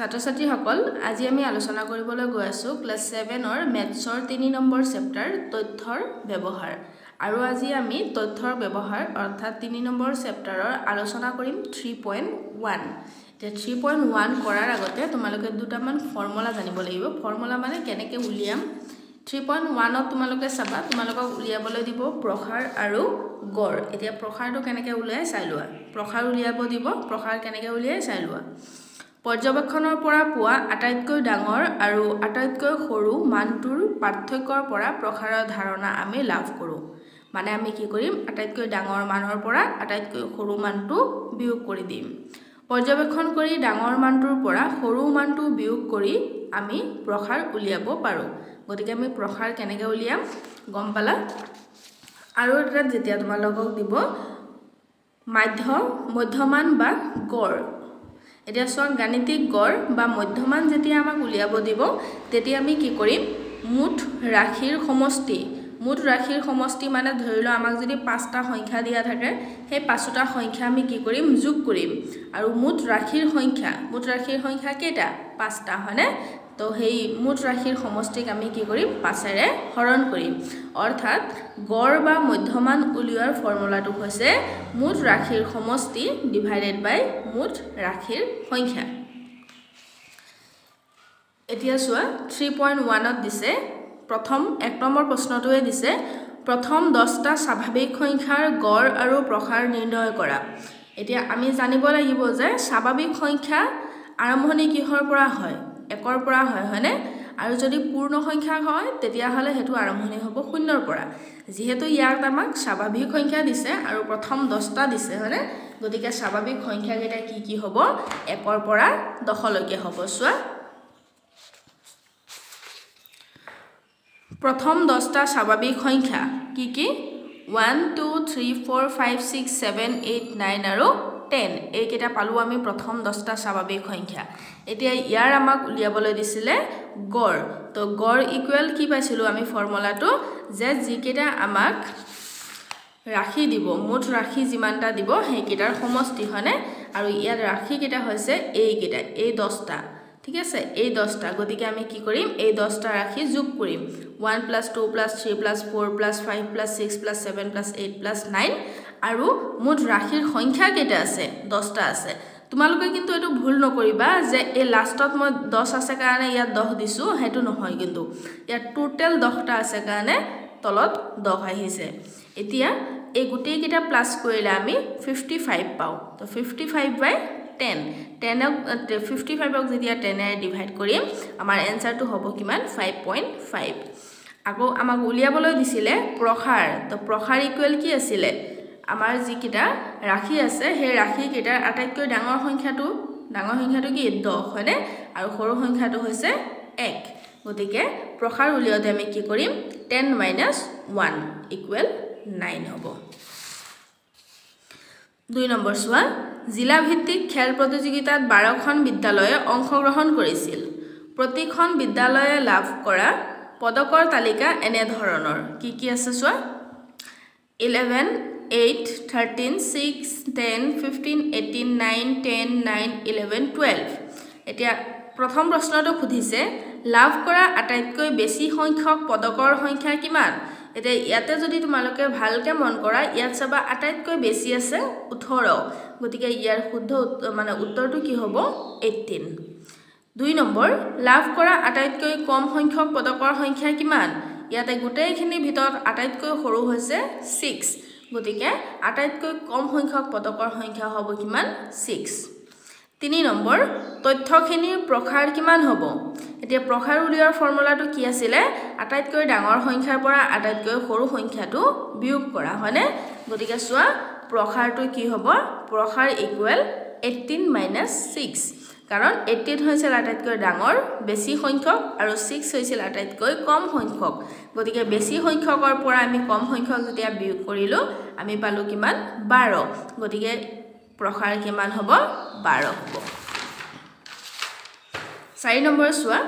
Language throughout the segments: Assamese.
ছাত্ৰ ছাত্ৰীসকল আজি আমি আলোচনা কৰিবলৈ গৈ আছোঁ ক্লাছ ছেভেনৰ মেথছৰ তিনি নম্বৰ চেপ্টাৰ তথ্যৰ ব্যৱহাৰ। আৰু আজি আমি তথ্যৰ ব্যৱহাৰ অৰ্থাৎ তিনি নম্বৰ চেপ্টাৰৰ আলোচনা কৰিম থ্ৰী পইণ্ট ওৱান এতিয়া থ্ৰী পইণ্ট ওৱান কৰাৰ আগতে তোমালোকে দুটামান ফৰ্মুলা জানিব লাগিব। ফৰ্মুলা মানে কেনেকৈ উলিয়াম? থ্ৰী পইণ্ট ওৱানত তোমালোকে চাবা তোমালোকক উলিয়াবলৈ দিব প্ৰসাৰ আৰু গড়। এতিয়া প্ৰসাৰটো কেনেকৈ উলিয়াই চাই লোৱা। প্ৰসাৰ উলিয়াব দিব প্ৰসাৰ কেনেকৈ উলিয়াই চাই লোৱা। পৰ্যবেক্ষণৰ পৰা পোৱা আটাইতকৈ ডাঙৰ আৰু আটাইতকৈ সৰু মানটোৰ পাৰ্থক্যৰ পৰা প্ৰসাৰৰ ধাৰণা আমি লাভ কৰোঁ। মানে আমি কি কৰিম? আটাইতকৈ ডাঙৰ মানৰ পৰা আটাইতকৈ সৰু মানটো বিয়োগ কৰি দিম। পৰ্যবেক্ষণ কৰি ডাঙৰ মানটোৰ পৰা সৰু মানটো বিয়োগ কৰি আমি প্ৰসাৰ উলিয়াব পাৰোঁ। গতিকে আমি প্ৰসাৰ কেনেকৈ উলিয়াম? গম পালা? আৰু এটাত যেতিয়া তোমালোকক দিব মাধ্য মধ্যমান বা গড়। এতিয়া চোৱা গাণিতিক গড় বা মধ্যমান যেতিয়া আমাক উলিয়াব দিব তেতিয়া আমি কি কৰিম? মুঠ ৰাশিৰ সমষ্টি মুঠ ৰাশিৰ সমষ্টি মানে ধৰি লওঁ আমাক যদি পাঁচটা সংখ্যা দিয়া থাকে সেই পাঁচোটা সংখ্যা আমি কি কৰিম? যোগ কৰিম। আৰু মুঠ ৰাশিৰ সংখ্যা মুঠ ৰাশিৰ সংখ্যা কেইটা? পাঁচটা হয়নে? তো সেই মুঠ ৰাশিৰ সমষ্টিক আমি কি কৰিম? পাঁচেৰে হৰণ কৰিম। অৰ্থাৎ গড় বা মধ্যমান উলিওৱাৰ ফৰ্মুলাটো হৈছে মুঠ ৰাশিৰ সমষ্টি ডিভাইডেড বাই মুঠ ৰাশিৰ সংখ্যা। এতিয়া চোৱা থ্ৰী পইণ্ট ওৱানত দিছে প্ৰথম এক নম্বৰ প্ৰশ্নটোৱে দিছে প্ৰথম দহটা স্বাভাৱিক সংখ্যাৰ গড় আৰু প্ৰসাৰ নিৰ্ণয় কৰা। এতিয়া আমি জানিব লাগিব যে স্বাভাৱিক সংখ্যা আৰম্ভণি কিহৰ পৰা হয়? একৰ পৰা হয় হয়নে? আৰু যদি পূৰ্ণ সংখ্যা হয় তেতিয়াহ'লে সেইটো আৰম্ভণি হ'ব শূন্যৰ পৰা। যিহেতু ইয়াত আমাক স্বাভাৱিক সংখ্যা দিছে আৰু প্ৰথম দহটা দিছে হয়নে? গতিকে স্বাভাৱিক সংখ্যাকেইটা কি কি হ'ব? একৰ পৰা দহলৈকে হ'ব। চোৱা। প্ৰথম দহটা স্বাভাৱিক সংখ্যা কি কি? One two three four five six seven eight nine আৰু টেন এইকেইটা পালোঁ আমি প্ৰথম দহটা স্বাভাৱিক সংখ্যা। এতিয়া ইয়াৰ আমাক উলিয়াবলৈ দিছিলে গড়। তো গড় ইকুৱেল কি পাইছিলোঁ আমি ফৰ্মুলাটো যে যিকেইটা আমাক ৰাশি দিব মুঠ ৰাশি যিমানটা দিব সেইকেইটাৰ সমষ্টি হয়নে? আৰু ইয়াত ৰাশিকেইটা হৈছে এইকেইটা এই দহটা ঠিক আছে? এই দহটা গতিকে আমি কি কৰিম? এই দহটা ৰাশি যোগ কৰিম। One plus two plus three plus four plus five plus six plus seven plus eight plus nine আৰু মুঠ ৰাশিৰ সংখ্যা কেইটা আছে? দহটা আছে। তোমালোকে কিন্তু এইটো ভুল নকৰিবা যে এই লাষ্টত মই দহ আছে কাৰণে ইয়াত দহ দিছোঁ সেইটো নহয় কিন্তু। ইয়াত টোটেল দহটা আছে কাৰণে তলত দহ আহিছে। এতিয়া এই গোটেইকেইটা প্লাছ কৰিলে আমি ফিফটি ফাইভ পাওঁ। তো ফিফটি ফাইভ বাই টেন টেনক ফিফটি ফাইভক যেতিয়া টেনেৰে ডিভাইড কৰিম আমাৰ এনচাৰটো হ'ব কিমান? ফাইভ পইণ্ট ফাইভ আকৌ আমাক উলিয়াবলৈ দিছিলে প্ৰসাৰ। তো প্ৰসাৰ ইকুৱেল কি আছিলে? আমাৰ যিকেইটা ৰাশি আছে সেই ৰাশিকেইটাৰ আটাইতকৈ ডাঙৰ সংখ্যাটো ডাঙৰ সংখ্যাটো কি? দহ হয়নে? আৰু সৰু সংখ্যাটো হৈছে এক। গতিকে প্ৰসাৰ উলিয়াওঁতে আমি কি কৰিম? Ten minus one equal nine হ'ব। দুই নম্বৰ চোৱা। জিলাভিত্তিক খেল প্ৰতিযোগিতাত বাৰখন বিদ্যালয়ে অংশগ্ৰহণ কৰিছিল। প্ৰতিখন বিদ্যালয়ে লাভ কৰা পদকৰ তালিকা এনেধৰণৰ কি কি আছে চোৱা? Eleven eight thirteen six ten fifteen eighteen nine ten nine eleven twelve এতিয়া প্ৰথম প্ৰশ্নটো সুধিছে লাভ কৰা আটাইতকৈ বেছি সংখ্যক পদকৰ সংখ্যা কিমান? এতিয়া ইয়াতে যদি তোমালোকে ভালকৈ মন কৰা ইয়াত চাবা আটাইতকৈ বেছি আছে ওঠৰ। গতিকে ইয়াৰ শুদ্ধ মানে উত্তৰটো কি হ'ব? এইটিন দুই নম্বৰ লাভ কৰা আটাইতকৈ কম সংখ্যক পদকৰ সংখ্যা কিমান? ইয়াতে গোটেইখিনিৰ ভিতৰত আটাইতকৈ সৰু হৈছে ছিক্স গতিকে আটাইতকৈ কম সংখ্যক পদকৰ সংখ্যা হ'ব কিমান? ছিক্স। তিনি নম্বৰ তথ্যখিনিৰ প্ৰসাৰ কিমান হ'ব? এতিয়া প্ৰসাৰ উলিওৱাৰ ফৰ্মুলাটো কি আছিলে? আটাইতকৈ ডাঙৰ সংখ্যাৰ পৰা আটাইতকৈ সৰু সংখ্যাটো বিয়োগ কৰা হয়নে? গতিকে চোৱা প্ৰসাৰটো কি হ'ব? প্ৰসাৰ ইকুৱেল এইটিন মাইনাছ ছিক্স কাৰণ এইটিন হৈছিল আটাইতকৈ ডাঙৰ বেছি সংখ্যক আৰু ছিক্স হৈছিল আটাইতকৈ কম সংখ্যক। গতিকে বেছি সংখ্যকৰ পৰা আমি কম সংখ্যক যেতিয়া বিয়োগ কৰিলোঁ আমি পালোঁ কিমান? বাৰ। গতিকে প্ৰসাৰ কিমান হ'ব? বাৰ হ'ব। চাৰি নম্বৰ চোৱা।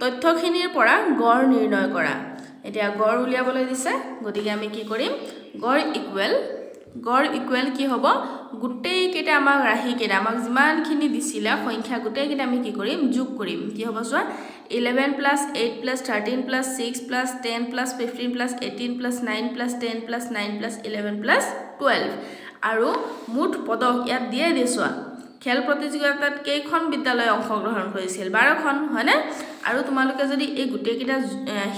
তথ্যখিনিৰ পৰা গড় নিৰ্ণয় কৰা। এতিয়া গড় উলিয়াবলৈ দিছে। গতিকে আমি কি কৰিম? গড় ইকুৱেল গড় ইকুৱেল কি হ'ব? গোটেইকেইটা আমাক ৰাশিকেইটা আমাক যিমানখিনি দিছিলে সংখ্যা গোটেইকেইটা আমি কি কৰিম? যোগ কৰিম। কি হ'ব চোৱা? Eleven plus eight plus thirteen plus six plus ten plus fifteen plus eighteen plus nine plus ten plus nine plus eleven plus twelve আৰু মুঠ পদক ইয়াত দিয়ে চোৱা খেল প্ৰতিযোগিতাত কেইখন বিদ্যালয়ে অংশগ্ৰহণ কৰিছিল? বাৰখন হয়নে? আৰু তোমালোকে যদি এই গোটেইকেইটা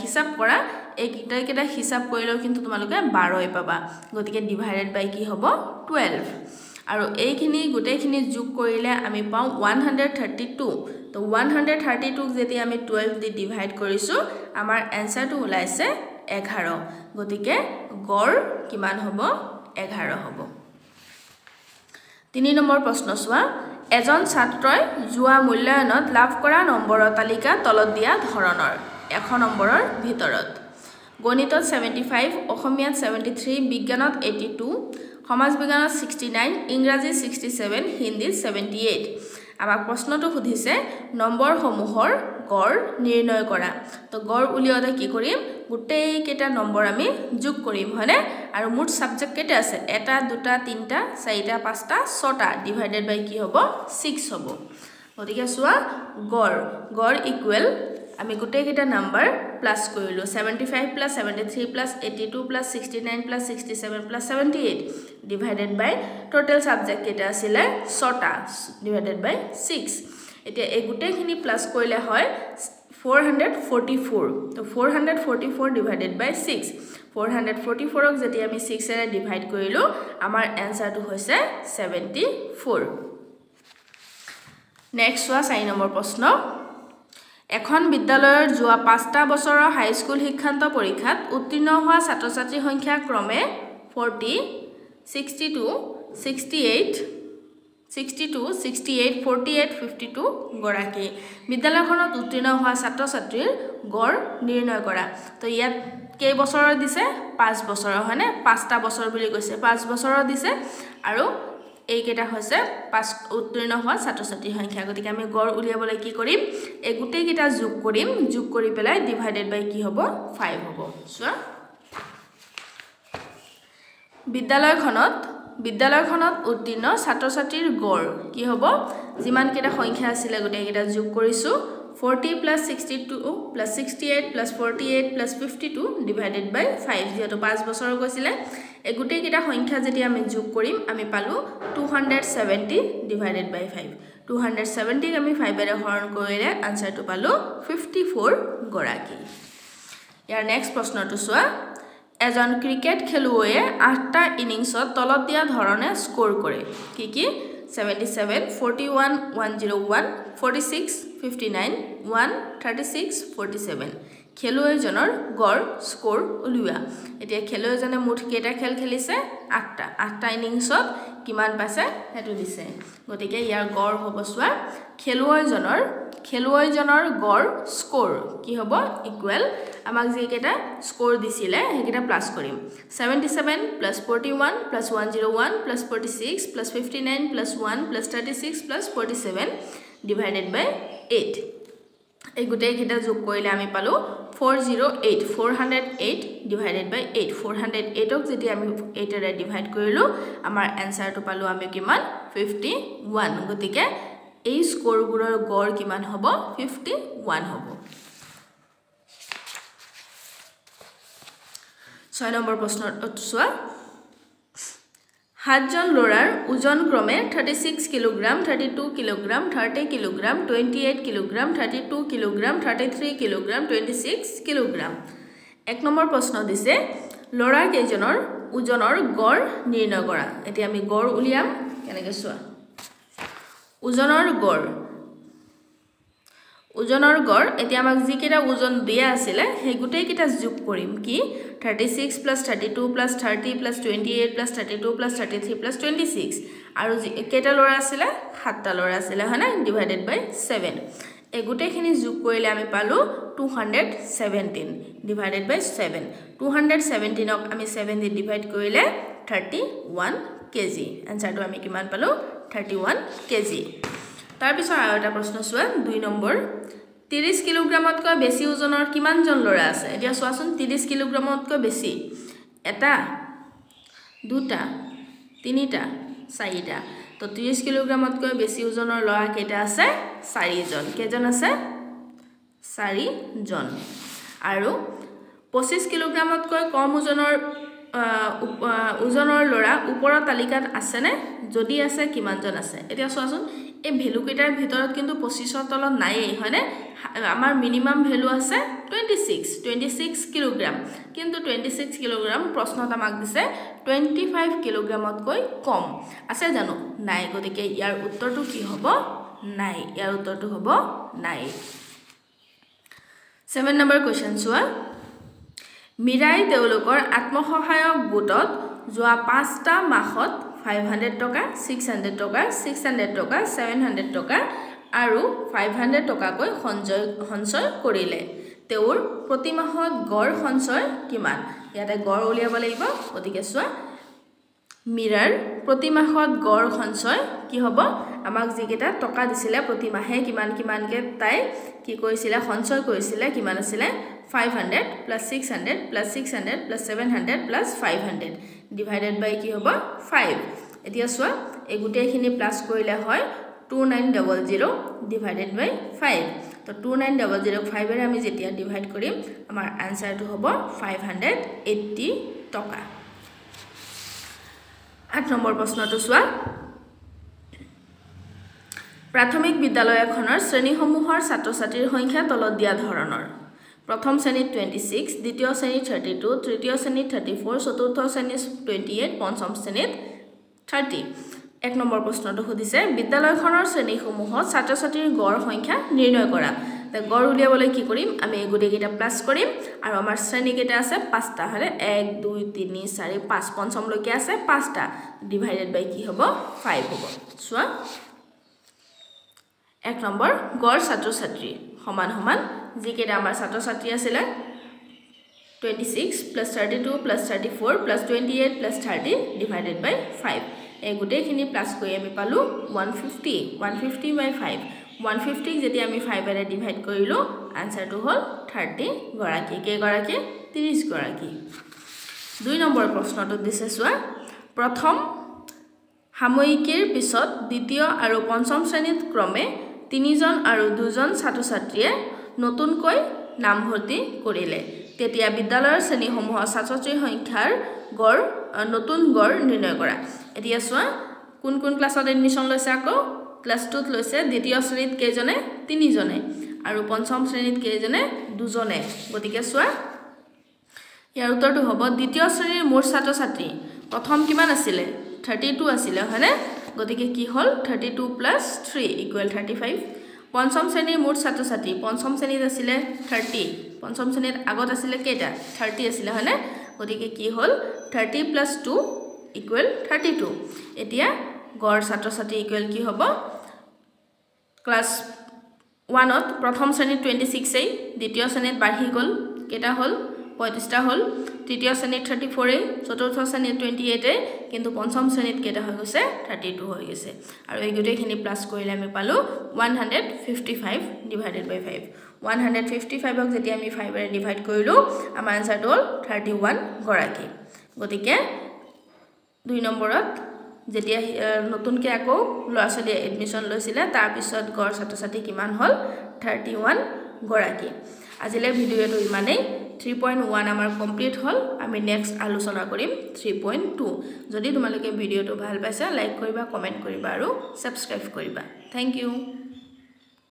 হিচাপ কৰা এই গোটেইকেইটা হিচাপ কৰিলেও কিন্তু তোমালোকে বাৰই পাবা। গতিকে ডিভাইডেড বাই কি হ'ব? টুৱেলভ আৰু এইখিনি গোটেইখিনি যোগ কৰিলে আমি পাওঁ ওৱান হাণ্ড্ৰেড থাৰ্টি টু তো ওৱান হাণ্ড্ৰেড থাৰ্টি টুক যেতিয়া আমি টুৱেলভ দি ডিভাইড কৰিছোঁ আমাৰ এনচাৰটো ওলাইছে এঘাৰ। গতিকে গড় কিমান হ'ব? এঘাৰ হ'ব। তিনি নম্বৰ প্ৰশ্ন চোৱা। এজন ছাত্ৰই যোৱা মূল্যায়নত লাভ কৰা নম্বৰৰ তালিকা তলত দিয়া ধৰণৰ এশ নম্বৰৰ ভিতৰত। গণিতত ছেভেণ্টি ফাইভ অসমীয়াত ছেভেণ্টি থ্ৰী বিজ্ঞানত এইটি টু সমাজ বিজ্ঞানত ছিক্সটি নাইন ইংৰাজীত ছিক্সটি ছেভেন হিন্দীত ছেভেণ্টি এইট আমাক প্ৰশ্নটো সুধিছে নম্বৰসমূহৰ গড় নিৰ্ণয় কৰা। তো গড় উলিয়াওঁতে কি কৰিম? গোটেইকেইটা নম্বৰ আমি যোগ কৰিম হয়নে? আৰু মুঠ ছাবজেক্ট কেইটা আছে? এটা দুটা তিনিটা চাৰিটা পাঁচটা ছটা। ডিভাইডেড বাই কি হ'ব? ছিক্স হ'ব। গতিকে চোৱা গড়। গড় ইকুৱেল আমি গোটেইকেইটা নাম্বাৰ প্লাছ কৰিলোঁ seventy five plus seventy three plus eighty two plus sixty nine plus sixty seven plus seventy eight divided by total subject কেইটা আছিলে ছটা ডিভাইডেড বাই ছিক্স এতিয়া এই গোটেইখিনি প্লাছ কৰিলে হয় ফ'ৰ হাণ্ড্ৰেড ফৰ্টি ফ'ৰ তো four hundred forty four divided by six four hundred forty ফ'ৰক যেতিয়া আমি ছিক্সেৰে ডিভাইড কৰিলোঁ আমাৰ এনচাৰটো হৈছে ছেভেণ্টি ফ'ৰ নেক্সট চোৱা চাৰি নম্বৰ প্ৰশ্ন। এখন বিদ্যালয়ৰ যোৱা পাঁচটা বছৰৰ হাইস্কুল শিক্ষান্ত পৰীক্ষাত উত্তীৰ্ণ হোৱা ছাত্ৰ ছাত্ৰীৰ সংখ্যা ক্ৰমে forty sixty two sixty eight sixty two sixty eight forty eight fifty two গৰাকী। বিদ্যালয়খনত উত্তীৰ্ণ হোৱা ছাত্ৰ ছাত্ৰীৰ গড় নিৰ্ণয় কৰা। তো ইয়াত কেইবছৰৰ দিছে? পাঁচ বছৰৰ হয়নে? পাঁচটা বছৰ বুলি কৈছে। পাঁচ বছৰৰ দিছে। আৰু এইকেইটা হৈছে পাঁচ উত্তীৰ্ণ হোৱা ছাত্ৰ ছাত্ৰীৰ সংখ্যা। গতিকে আমি গড় উলিয়াবলৈ কি কৰিম? এই গোটেইকেইটা যোগ কৰিম। যোগ কৰি পেলাই ডিভাইডেড বাই কি হ'ব? ফাইভ হ'ব। চোৱা। বিদ্যালয়খনত বিদ্যালয়খনত উত্তীৰ্ণ ছাত্ৰ ছাত্ৰীৰ গড় কি হ'ব? যিমানকেইটা সংখ্যা আছিলে গোটেইকেইটা যোগ কৰিছোঁ। Forty plus sixty two plus sixty eight plus forty eight plus fifty two divided by five যিহেতু পাঁচ বছৰৰ গৈছিলে। এই গোটেইকেইটা সংখ্যা যেতিয়া আমি যোগ কৰিম আমি পালোঁ two hundred seventy divided by five two hundred ছেভেণ্টিক আমি ফাইভেৰে হৰণ কৰিলে আনচাৰটো পালোঁ ফিফটি ফ'ৰ গৰাকী। ইয়াৰ নেক্সট প্ৰশ্নটো চোৱা। এজন ক্ৰিকেট খেলুৱৈয়ে আঠটা ইনিংছত তলত দিয়া ধৰণে স্ক'ৰ কৰে। কি কি? Seventy seven forty one one zero' one forty six fifty nine one thirty six forty seven খেলুৱৈজনৰ গড় স্ক'ৰ উলিওৱা। এতিয়া খেলুৱৈজনে মুঠ কেইটা খেল খেলিছে? আঠটা। আঠটা ইনিংছত কিমান পাইছে সেইটো দিছে। গতিকে ইয়াৰ গড় হ'ব চোৱা খেলুৱৈজনৰ খেলুৱৈজনৰ গড় স্ক'ৰ। কি হ'ব? ইকুৱেল আমাক যিকেইটা স্ক'ৰ দিছিলে সেইকেইটা প্লাছ কৰিম। Seventy seven plus forty one plus one zero' one plus forty six plus fifty nine plus one plus thirty six plus forty seven divided by eight এই গোটেইকেইটা যোগ কৰিলে আমি পালোঁ four zero' eight four hundred eight divided by eight four hundred এইটক যেতিয়া আমি এইটেৰে ডিভাইড কৰিলোঁ আমাৰ এনচাৰটো পালোঁ আমি কিমান? ফিফটি ওৱান গতিকে এই স্ক'ৰবোৰৰ গড় কিমান হ'ব? ফিফটি ওৱান হ'ব। ছয় নম্বৰ প্ৰশ্ন চোৱা। সাতজন ল'ৰাৰ ওজন ক্ৰমে thirty six kilogram thirty two kilogram thirty kilogram twenty eight kilogram thirty two kilogram thirty three kilogram twenty six kilogram. এক নম্বৰ প্ৰশ্ন দিছে ল'ৰাকেইজনৰ ওজনৰ গড় নিৰ্ণয় কৰা? এতিয়া আমি গড় উলিয়াম কেনেকৈ চোৱা? ওজনৰ গড়। ওজনৰ গড় এতিয়া আমাক যিকেইটা ওজন দিয়া আছিলে সেই গোটেইকেইটা যোগ কৰিম কি? Thirty six plus thirty two plus thirty plus twenty eight plus thirty two plus thirty three plus twenty six আৰু যি কেইটা ল'ৰা আছিলে? সাতটা ল'ৰা আছিলে হয়নে ডিভাইডেড বাই ছেভেন এই গোটেইখিনি যোগ কৰিলে আমি পালোঁ two hundred seventeen divided by seven two hundred ছেভেণ্টিনক আমি ছেভেন দি ডিভাইড কৰিলে থাৰ্টি ওৱান কেজি এনচাৰটো আমি কিমান পালোঁ? Thirty one KG. তাৰপিছত আৰু এটা প্ৰশ্ন চোৱা দুই নম্বৰ ত্ৰিছ কিলোগ্ৰামতকৈ বেছি ওজনৰ কিমানজন ল'ৰা আছে? এতিয়া চোৱাচোন ত্ৰিছ কিলোগ্ৰামতকৈ বেছি এটা দুটা তিনিটা চাৰিটা তো ত্ৰিছ কিলোগ্ৰামতকৈ বেছি ওজনৰ ল'ৰা কেইটা আছে? চাৰিজন। কেইজন আছে? চাৰিজন। আৰু পঁচিছ কিলোগ্ৰামতকৈ কম ওজনৰ ওজনৰ ল'ৰা ওপৰৰ তালিকাত আছেনে? যদি আছে কিমানজন আছে? এতিয়া চোৱাচোন এই ভেলুকেইটাৰ ভিতৰত কিন্তু পঁচিছৰ তলত নায়েই হয়নে? আমাৰ মিনিমাম ভেলু আছে twenty six twenty six kilogram কিন্তু টুৱেণ্টি ছিক্স কিলোগ্ৰাম প্ৰশ্নত আমাক দিছে টুৱেণ্টি ফাইভ কিলোগ্ৰামতকৈ কম। আছে জানো? নাই। গতিকে ইয়াৰ উত্তৰটো কি হ'ব? নাই। ইয়াৰ উত্তৰটো হ'ব নাই। ছেভেন নম্বৰ কুৱেশ্যন চোৱা। মীৰাই তেওঁলোকৰ আত্মসহায়ক গোটত যোৱা পাঁচটা মাহত ফাইভ হাণ্ড্ৰেড টকা ছিক্স হাণ্ড্ৰেড টকা ছিক্স হাণ্ড্ৰেড টকা ছেভেন হাণ্ড্ৰেড টকা আৰু ফাইভ হাণ্ড্ৰেড টকাকৈ সঞ্চয় সঞ্চয় কৰিলে। তেওঁৰ প্ৰতি মাহত গড় সঞ্চয় কিমান? ইয়াতে গড় উলিয়াব লাগিব গতিকে চোৱা। মীৰাৰ প্ৰতি মাহত গড় সঞ্চয় কি হ'ব? আমাক যিকেইটা টকা দিছিলে প্ৰতি মাহে কিমান কিমানকৈ তাই কি কৰিছিলে সঞ্চয় কৰিছিলে কিমান আছিলে? Five hundred plus six hundred plus six hundred plus seven hundred plus five hundred divided by কি হ'ব? ফাইভ এতিয়া চোৱা এই গোটেইখিনি প্লাছ কৰিলে হয় two nine double zero' divided by five তো টু নাইন ডাবল জিৰ' ফাইভেৰে আমি যেতিয়া ডিভাইড কৰিম আমাৰ আনচাৰটো হ'ব ফাইভ হাণ্ড্ৰেড এইট্টি টকা। আঠ নম্বৰ প্ৰশ্নটো চোৱা। প্ৰাথমিক বিদ্যালয় এখনৰ শ্ৰেণীসমূহৰ ছাত্ৰ ছাত্ৰীৰ সংখ্যা তলত দিয়া ধৰণৰ। প্ৰথম শ্ৰেণীত টুৱেণ্টি ছিক্স দ্বিতীয় শ্ৰেণীত থাৰ্টি টু তৃতীয় শ্ৰেণীত থাৰ্টি ফ'ৰ চতুৰ্থ শ্ৰেণীত টুৱেণ্টি এইট পঞ্চম শ্ৰেণীত থাৰ্টি এক নম্বৰ প্ৰশ্নটো সুধিছে বিদ্যালয়খনৰ শ্ৰেণীসমূহত ছাত্ৰ ছাত্ৰীৰ গড় সংখ্যা নিৰ্ণয় কৰা। গড় উলিয়াবলৈ কি কৰিম? আমি এই গোটেইকেইটা প্লাছ কৰিম আৰু আমাৰ শ্ৰেণীকেইটা আছে পাঁচটা। হয়নে? এক দুই তিনি চাৰি পাঁচ। পঞ্চমলৈকে আছে পাঁচটা। ডিভাইডেড বাই কি হ'ব? ফাইভ হ'ব। চোৱা। এক নম্বৰ গড় ছাত্ৰ ছাত্ৰী সমান সমান যিকেইটা আমাৰ ছাত্ৰ ছাত্ৰী আছিলে twenty six plus thirty two plus thirty four plus twenty eight plus thirty divided by five এই গোটেইখিনি প্লাছ কৰি আমি পালোঁ one fifty one fifty by five one ফিফটিক যেতিয়া আমি ফাইভেৰে ডিভাইড কৰিলোঁ আনচাৰটো হ'ল থাৰ্টি গৰাকী। কেইগৰাকী? ত্ৰিছগৰাকী দুই নম্বৰ প্ৰশ্নটোত দিছে চোৱা প্ৰথম সাময়িকীৰ পিছত দ্বিতীয় আৰু পঞ্চম শ্ৰেণীত ক্ৰমে তিনিজন আৰু দুজন ছাত্ৰ ছাত্ৰীয়ে নতুনকৈ নামভৰ্তি কৰিলে। তেতিয়া বিদ্যালয়ৰ শ্ৰেণীসমূহৰ ছাত্ৰ ছাত্ৰীৰ সংখ্যাৰ গড় নতুন গড় নিৰ্ণয় কৰা। এতিয়া চোৱা কোন কোন ক্লাছত এডমিশ্যন লৈছে আকৌ? ক্লাছ টুত লৈছে দ্বিতীয় শ্ৰেণীত কেইজনে? তিনিজনে। আৰু পঞ্চম শ্ৰেণীত কেইজনে? দুজনে। গতিকে চোৱা ইয়াৰ উত্তৰটো হ'ব দ্বিতীয় শ্ৰেণীৰ মুঠ ছাত্ৰ ছাত্ৰী প্ৰথম কিমান আছিলে? থাৰ্টি টু আছিলে হয়নে? গতিকে কি হ'ল? Thirty two plus three equal thirty five পঞ্চম শ্ৰেণীৰ মুঠ ছাত্ৰ ছাত্ৰী পঞ্চম শ্ৰেণীত আছিলে থাৰ্টি পঞ্চম শ্ৰেণীত আগত আছিলে কেইটা? থাৰ্টি আছিলে হয়নে? গতিকে কি হ'ল? Thirty plus two equal thirty two এতিয়া গড় ছাত্ৰ ছাত্ৰী ইকুৱেল কি হ'ব? ক্লাছ ওৱানত প্ৰথম শ্ৰেণীত টুৱেণ্টি ছিক্সেই দ্বিতীয় শ্ৰেণীত বাঢ়ি গ'ল। কেইটা হ'ল? পঁয়ত্ৰিছটা হ'ল। তৃতীয় শ্ৰেণীত থাৰ্টি ফ'ৰেই চতুৰ্থ শ্ৰেণীত টুৱেণ্টি এইটেই কিন্তু পঞ্চম শ্ৰেণীত কেইটা হৈ গৈছে? থাৰ্টি টু হৈ গৈছে। আৰু এই গোটেইখিনি প্লাছ কৰিলে আমি পালোঁ one hundred fifty five divided by five one hundred fifty ফাইভক যেতিয়া আমি ফাইভেৰে ডিভাইড কৰিলোঁ আমাৰ এনচাৰটো হ'ল থাৰ্টি ওৱান গৰাকী। গতিকে দুই নম্বৰত যেতিয়া নতুনকৈ আকৌ ল'ৰা ছোৱালীয়ে এডমিশ্যন লৈছিলে তাৰপিছত গড় ছাত্ৰ ছাত্ৰী কিমান হ'ল? থাৰ্টি ওৱান গৰাকী। আজিলৈ ভিডিঅ'টো ইমানেই। থ্ৰী পইণ্ট ওৱান আমাৰ কমপ্লিট হ'ল আমি নেক্সট আলোচনা কৰিম থ্ৰী পইণ্ট টু যদি তোমালোকে ভিডিঅ'টো ভাল পাইছা লাইক কৰিবা কমেণ্ট কৰিবা আৰু ছাবস্ক্ৰাইব কৰিবা। Thank U